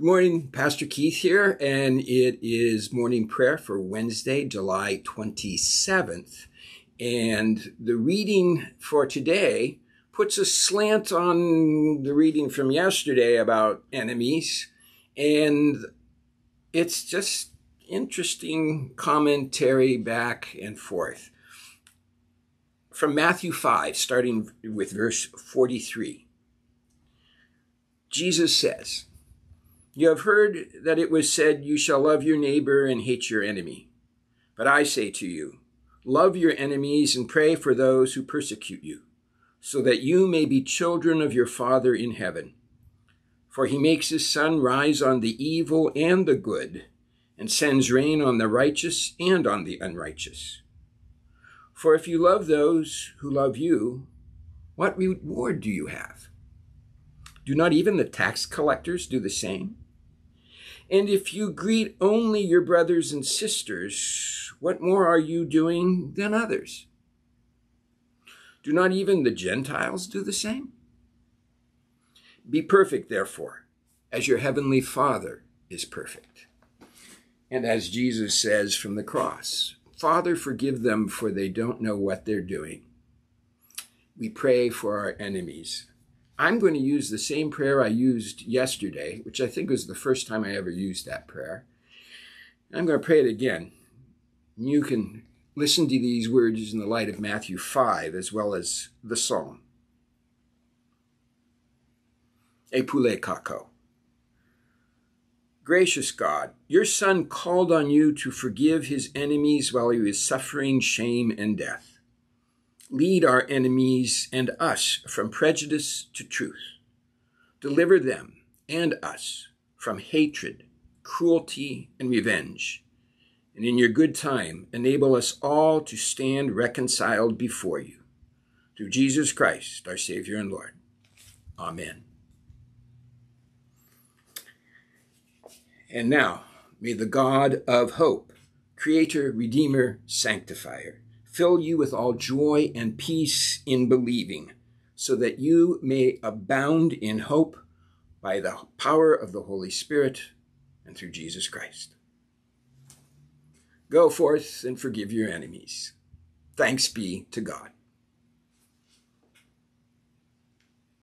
Good morning, Pastor Keith here, and it is morning prayer for Wednesday, July 27th. And the reading for today puts a slant on the reading from yesterday about enemies, and it's just interesting commentary back and forth. From Matthew 5, starting with verse 43, Jesus says, you have heard that it was said, You shall love your neighbor and hate your enemy. But I say to you, Love your enemies and pray for those who persecute you, so that you may be children of your Father in heaven. For he makes his sun rise on the evil and the good, and sends rain on the righteous and on the unrighteous. For if you love those who love you, what reward do you have? Do not even the tax collectors do the same? And if you greet only your brothers and sisters, what more are you doing than others? Do not even the Gentiles do the same? Be perfect, therefore, as your heavenly Father is perfect. And as Jesus says from the cross, Father, forgive them, for they don't know what they're doing. We pray for our enemies I'm going to use the same prayer I used yesterday, which I think was the first time I ever used that prayer. I'm going to pray it again. You can listen to these words in the light of Matthew 5 as well as the psalm. Epule kako. Gracious God, your Son called on you to forgive his enemies while he was suffering shame and death lead our enemies and us from prejudice to truth. Deliver them and us from hatred, cruelty, and revenge. And in your good time, enable us all to stand reconciled before you. Through Jesus Christ, our Savior and Lord. Amen. And now, may the God of hope, Creator, Redeemer, Sanctifier, fill you with all joy and peace in believing, so that you may abound in hope by the power of the Holy Spirit and through Jesus Christ. Go forth and forgive your enemies. Thanks be to God.